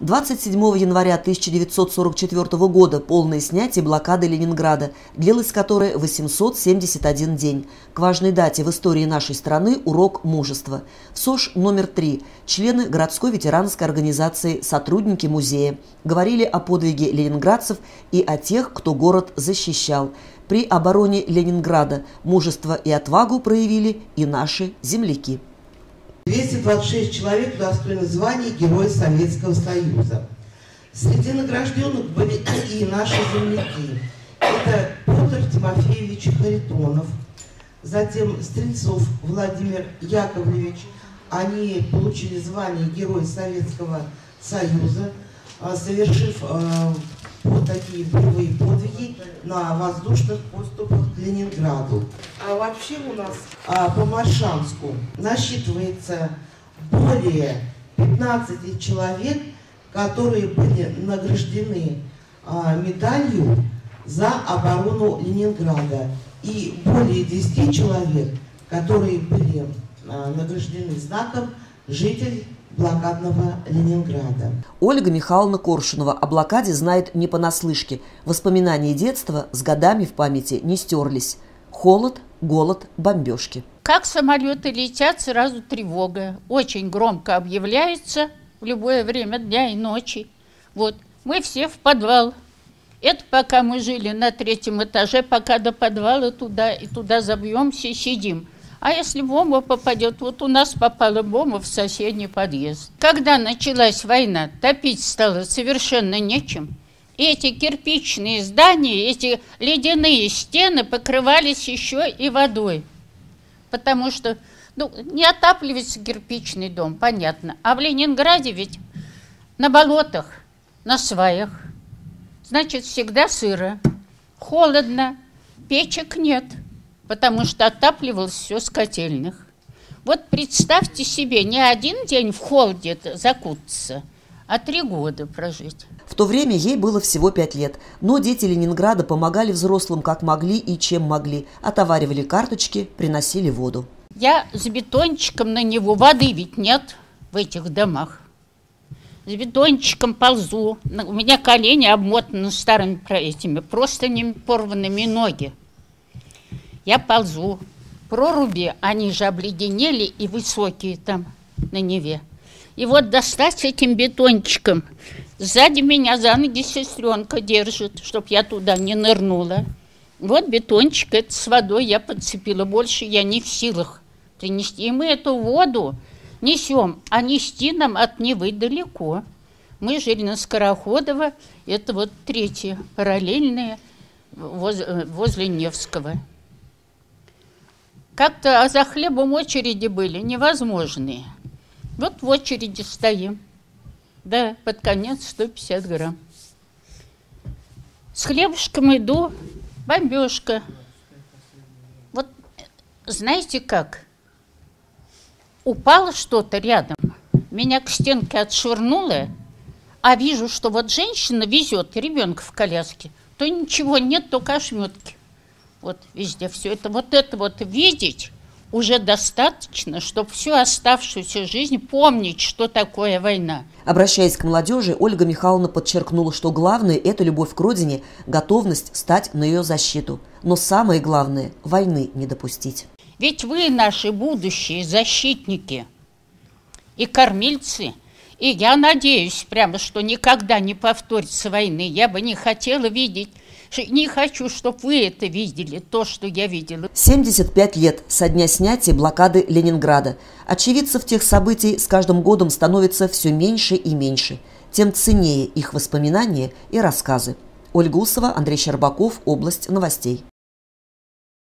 27 января 1944 года полное снятие блокады Ленинграда, длилось которое 871 день. К важной дате в истории нашей страны урок мужества. В СОЖ номер 3 члены городской ветеранской организации «Сотрудники музея» говорили о подвиге ленинградцев и о тех, кто город защищал. При обороне Ленинграда мужество и отвагу проявили и наши земляки. 226 человек удостоены звания Героя Советского Союза. Среди награжденных были и наши земляки. Это Петр Тимофеевич Харитонов, затем Стрельцов Владимир Яковлевич. Они получили звание Героя Советского Союза, а, совершив а, вот такие боевые подвиги на воздушных поступах Ленинграду. А вообще у нас а, по Маршанску насчитывается более 15 человек, которые были награждены а, медалью за оборону Ленинграда. И более 10 человек, которые были а, награждены знаком «Житель блокадного Ленинграда. Ольга Михайловна Коршунова о блокаде знает не понаслышке. Воспоминания детства с годами в памяти не стерлись. Холод, голод, бомбежки. Как самолеты летят, сразу тревога. Очень громко объявляется в любое время дня и ночи. Вот, мы все в подвал. Это пока мы жили на третьем этаже, пока до подвала туда и туда забьемся и сидим. А если бомба попадет, вот у нас попала бомба в соседний подъезд. Когда началась война, топить стало совершенно нечем. Эти кирпичные здания, эти ледяные стены покрывались еще и водой. Потому что ну, не отапливается кирпичный дом, понятно. А в Ленинграде ведь на болотах, на сваях. Значит, всегда сыро, холодно, печек нет – потому что отапливалось все с котельных. Вот представьте себе, не один день в холоде закутаться, а три года прожить. В то время ей было всего пять лет, но дети Ленинграда помогали взрослым как могли и чем могли, отоваривали карточки, приносили воду. Я с бетончиком на него, воды ведь нет в этих домах. С бетончиком ползу, у меня колени обмотаны старыми этими простынями порванными ноги. Я ползу. Проруби, они же обледенели и высокие там на Неве. И вот достать с этим бетончиком. Сзади меня за ноги сестренка держит, чтоб я туда не нырнула. Вот бетончик, это с водой я подцепила. Больше я не в силах принести. И мы эту воду несем, а нести нам от Невы далеко. Мы жили на Скороходово, это вот третье параллельное возле, возле Невского. Как-то а за хлебом очереди были невозможные. Вот в очереди стоим. Да, под конец 150 грамм. С хлебушком иду, бомбежка. Вот знаете как? Упало что-то рядом, меня к стенке отшвырнуло, а вижу, что вот женщина везет ребенка в коляске, то ничего нет, только ошметки вот везде все это, вот это вот видеть уже достаточно, чтобы всю оставшуюся жизнь помнить, что такое война. Обращаясь к молодежи, Ольга Михайловна подчеркнула, что главное – это любовь к родине, готовность стать на ее защиту. Но самое главное – войны не допустить. Ведь вы наши будущие защитники и кормильцы – и я надеюсь прямо, что никогда не повторится войны. Я бы не хотела видеть не хочу, чтобы вы это видели, то, что я видела. 75 лет со дня снятия блокады Ленинграда. Очевидцев тех событий с каждым годом становится все меньше и меньше. Тем ценнее их воспоминания и рассказы. Ольга Усова, Андрей Щербаков, Область новостей.